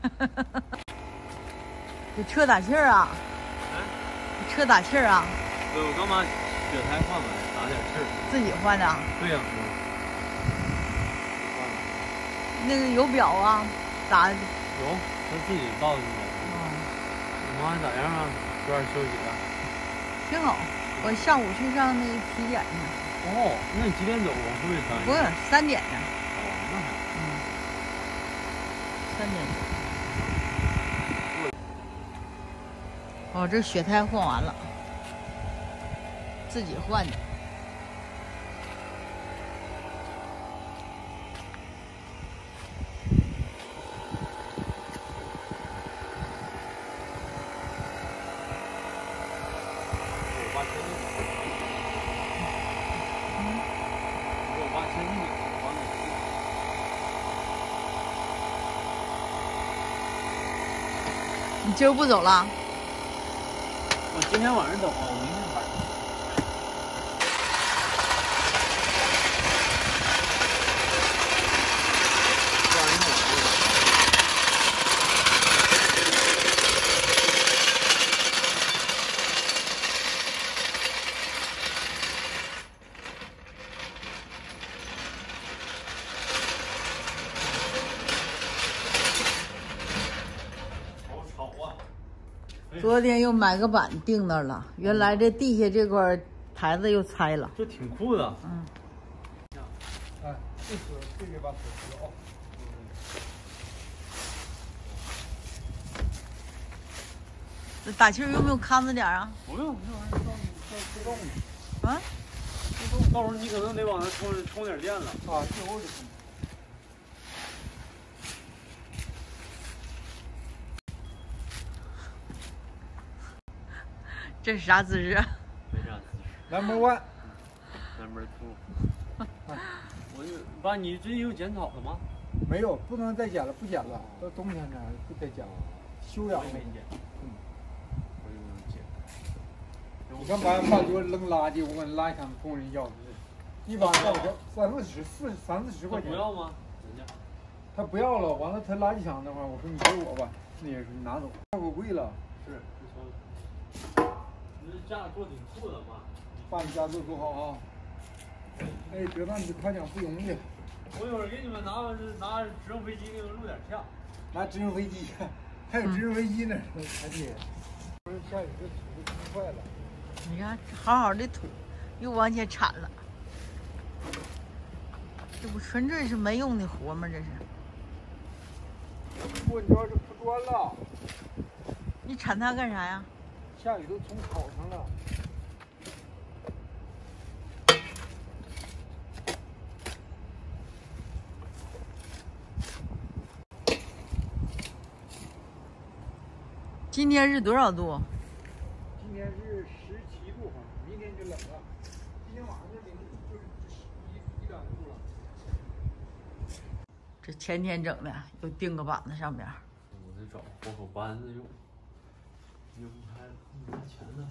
这车打气儿啊？哎，车打气儿啊？对，我刚把雪胎换完，打点气儿。自己换的？对呀、那个油表啊，打的。有，他自己报的。哦，你妈咋样啊？昨晚休息了？挺好。我下午去上那个体检去。哦，那你几点走啊？会不会赶？不是三点呢。哦，那还。嗯。三点哦，这雪胎换完了，自己换的。你今儿不走了？我今天晚上走，明天晚上。不然一会儿好吵啊！昨天又买个板钉那儿了，原来这地下这块台子又拆了。这挺酷的。嗯，哎，这是这个把锁匙哦。这打气儿用不用看着点儿啊？不用，这玩意儿到到自动的，啊？自动。到时候你可能得往那充充点电了。啊，最后就是。这是啥姿势啊？没啥姿势。Number one，Number two。我就爸，你最近又剪草了吗？没有，不能再剪了，不剪了，到冬天呢不再剪了，休养了我也。没剪。嗯，我就没剪。你看把饭桌扔垃圾，我管垃圾箱工人要，一把要个三四十，四三四十块钱不。要吗？人家。他不要了，完了他垃圾箱那块儿，我说你给我吧，那人说你拿走，太贵了，是。你这架做挺酷的嘛。把你家做多好啊！哎，得到你的夸奖不容易，我一会儿给你们拿拿直升飞机给你们录点像。拿直升飞机，还有直升飞机呢，还得。不是下雨这土都冲坏了，你看，好好的土又往前铲了，这不纯粹是没用的活吗？这是，过，你要是不砖了，你铲它干啥呀？下雨都冲草上了。今天是多少度？今天是十七度，好像明天就冷了。今天晚上就零就是一一两度了。这前天整的，又钉个板子上边儿。我得找活口扳子用。用开，没钱呢。